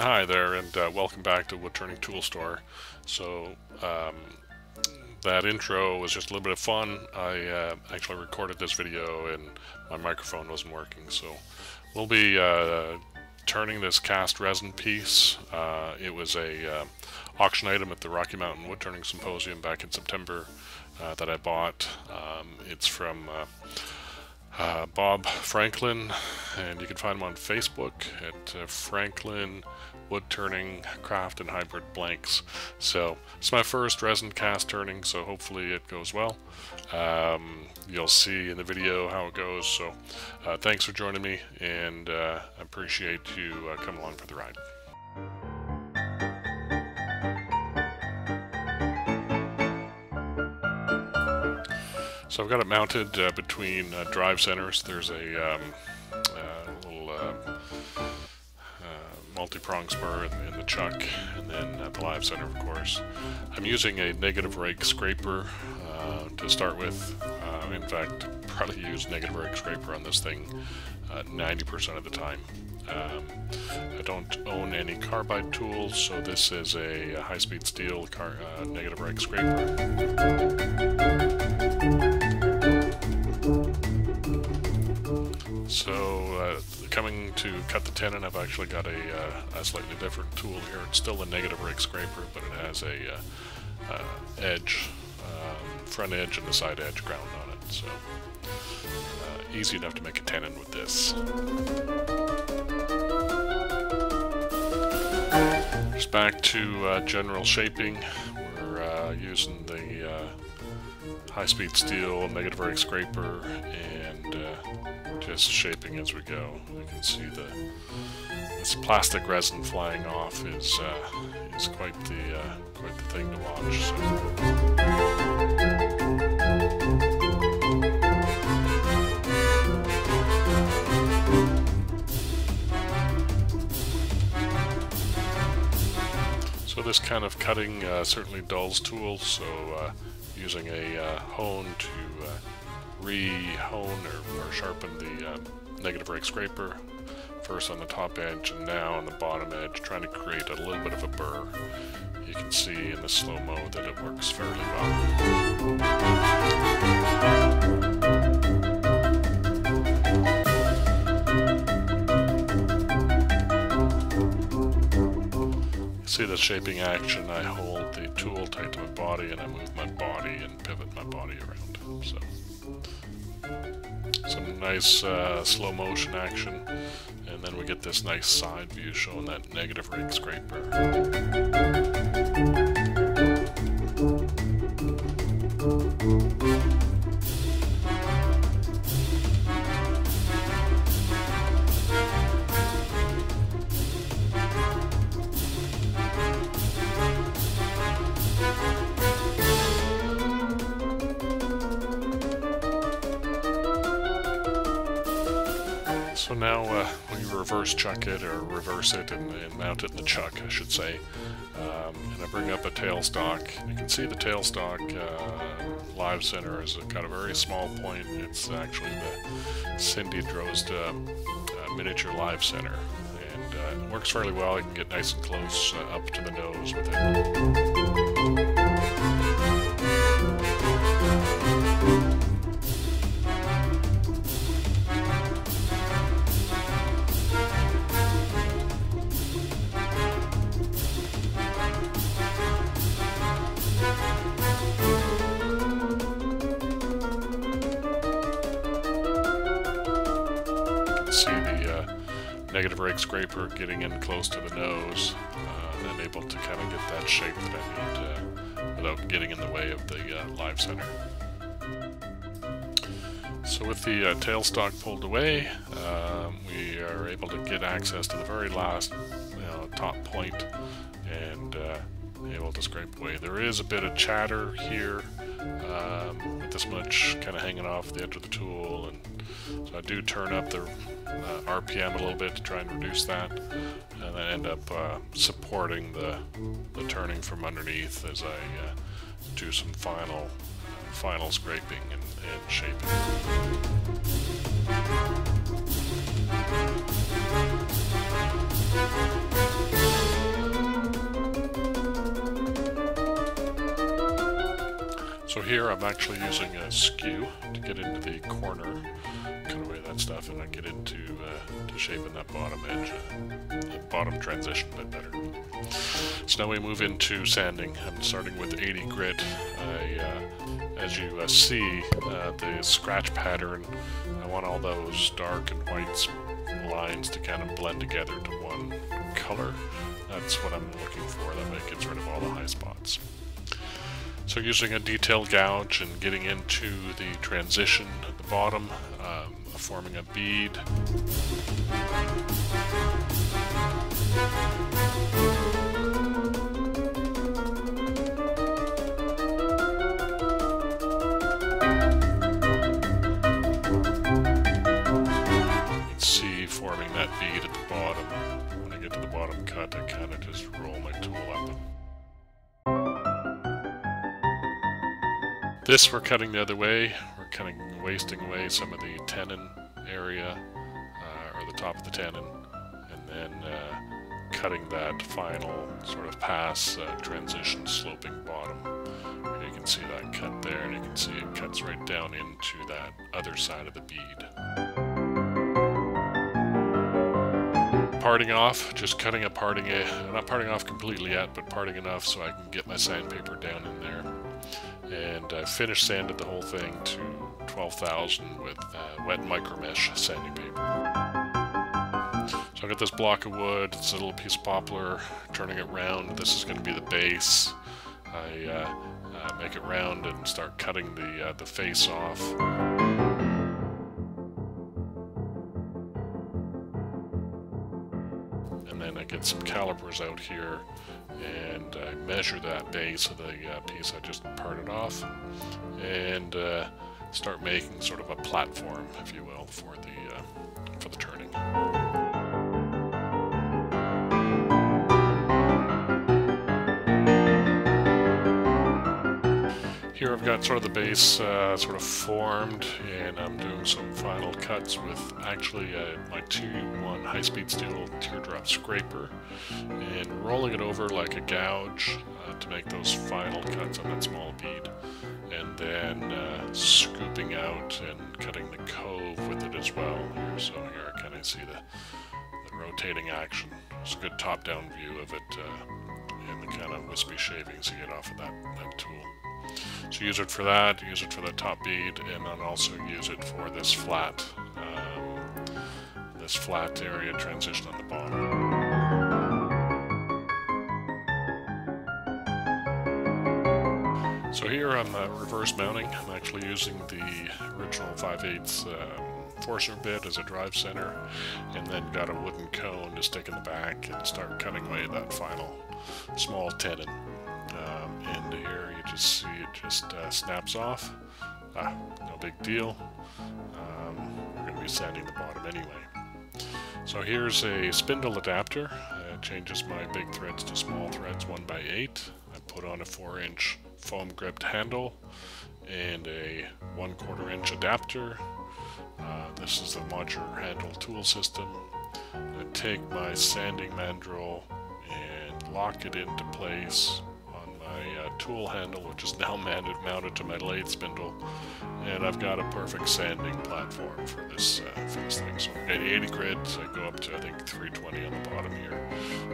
Hi there, and uh, welcome back to Wood Turning Tool Store. So, um, that intro was just a little bit of fun. I uh, actually recorded this video and my microphone wasn't working, so we'll be uh, turning this cast resin piece. Uh, it was a uh, auction item at the Rocky Mountain Wood Turning Symposium back in September uh, that I bought. Um, it's from uh, Bob Franklin, and you can find him on Facebook at uh, Franklin Wood Turning Craft and Hybrid Blanks. So it's my first resin cast turning, so hopefully it goes well. Um, you'll see in the video how it goes. So uh, thanks for joining me, and uh, I appreciate you uh, coming along for the ride. So I've got it mounted uh, between uh, drive centers. There's a um, multi-prong spur in, the chuck, and then at the live center, of course. I'm using a negative rake scraper to start with. in fact, probably use negative rake scraper on this thing 90% of the time. Um, I don't own any carbide tools, so this is a, a high-speed steel car, uh, negative rake scraper. So uh, coming to cut the tenon, I've actually got a, uh, a, slightly different tool here. It's still a negative rake scraper, but it has a uh, uh, edge, um, front edge and a side edge ground on it. So uh, easy enough to make a tenon with this. Just back to uh, general shaping. We're using the high-speed steel, negative rake scraper, and shaping as we go. You can see the this plastic resin flying off is uh, is quite the uh, quite the thing to watch. So. So this kind of cutting uh, certainly dulls tools, so uh, using a uh, hone to uh, re-hone or, or, sharpen the uh, negative rake scraper, first on the top edge and now on the bottom edge, trying to create a little bit of a burr. You can see in the slow-mo that it works fairly well. see the shaping action, I hold the tool tight to my body and I move my body and pivot my body around. So, some nice uh, slow motion action, and then we get this nice side view showing that negative rake scraper. So now uh, we reverse chuck it, or reverse it and, and, mount it in the chuck, I should say. Um, and I bring up a tailstock. You can see the tailstock uh, live center has a got a very small point. It's actually the Cindy Drozda uh, miniature live center. And uh, it works fairly well. You can get nice and close uh, up to the nose with it. Negative rake scraper getting in close to the nose uh, and able to kind of get that shape that I need uh, without getting in the way of the uh, live center. So with the uh, tailstock pulled away, um, we are able to get access to the very last you know, top point and uh, able to scrape away. There is a bit of chatter here um, with this much kind of hanging off the edge of the tool and so I do turn up the uh, RPM a little bit to try and reduce that, and then end up uh, supporting the, the turning from underneath as I uh, do some final final scraping and, and shaping. So here I'm actually using a skew to get into the corner stuff, and I get into uh, to shaping that bottom edge, uh, bottom transition a bit better. So now we move into sanding. I'm starting with 80 grit. I, uh, as you uh, see, uh, the scratch pattern, I want all those dark and white lines to kind of blend together to one color. That's what I'm looking for. That way it gets rid of all the high spots. So using a detail gouge and getting into the transition at the bottom, um, forming a bead. see forming that bead at the bottom. When I get to the bottom cut, I kind of just roll my tool up This we're cutting the other way. We're cutting, wasting away some of the tenon area, uh, or the top of the tenon, and then uh, cutting that final sort of pass uh, transition sloping bottom. And you can see that cut there, and you can see it cuts right down into that other side of the bead. parting off, just cutting a parting, a, not parting off completely yet, but parting enough so I can get my sandpaper down in there and I finished sanded the whole thing to 12,000 with uh, wet micromesh sanding paper. So I got this block of wood, it's a little piece of poplar, turning it round. This is going to be the base. I uh, uh, make it round and start cutting the, uh, the face off. Get some calipers out here and I measure that base of the uh, piece I just parted off and uh, start making sort of a platform, if you will, for the uh, for the turning. Here I've got sort of the base uh, sort of formed and I'm doing some final cuts with actually uh, my 2-1 high-speed steel teardrop scraper and rolling it over like a gouge uh, to make those final cuts on that small bead and then uh, scooping out and cutting the cove with it as well here. So here I kind of see the, the, rotating action. It's a good top-down view of it uh, and the kind of wispy shavings you get off of that, that tool. So use it for that, use it for the top bead, and then also use it for this flat, um, this flat area transition on the bottom. So here I'm uh, reverse mounting. I'm actually using the original 5 8 um, Forstner bit as a drive center, and then got a wooden cone to stick in the back and start cutting away that final small tenon just see it just uh, snaps off. Ah, no big deal. Um, we're going to be sanding the bottom anyway. So here's a spindle adapter. It changes my big threads to small threads 1 by 8 I put on a 4 inch foam gripped handle and a 1 quarter inch adapter. Uh, this is the modular handle tool system. I take my sanding mandrel and lock it into place tool handle, which is now mounted, mounted to my lathe spindle, and I've got a perfect sanding platform for this uh, for this thing. So I've got 80 grit. I go up to I think 320 on the bottom here.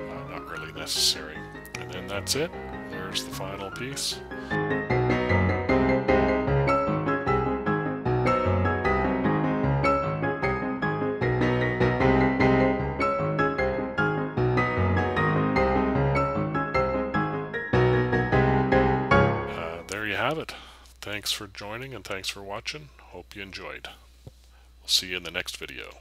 Uh, not really necessary. And then that's it. There's the final piece. Have it. Thanks for joining and thanks for watching. Hope you enjoyed. We'll see you in the next video.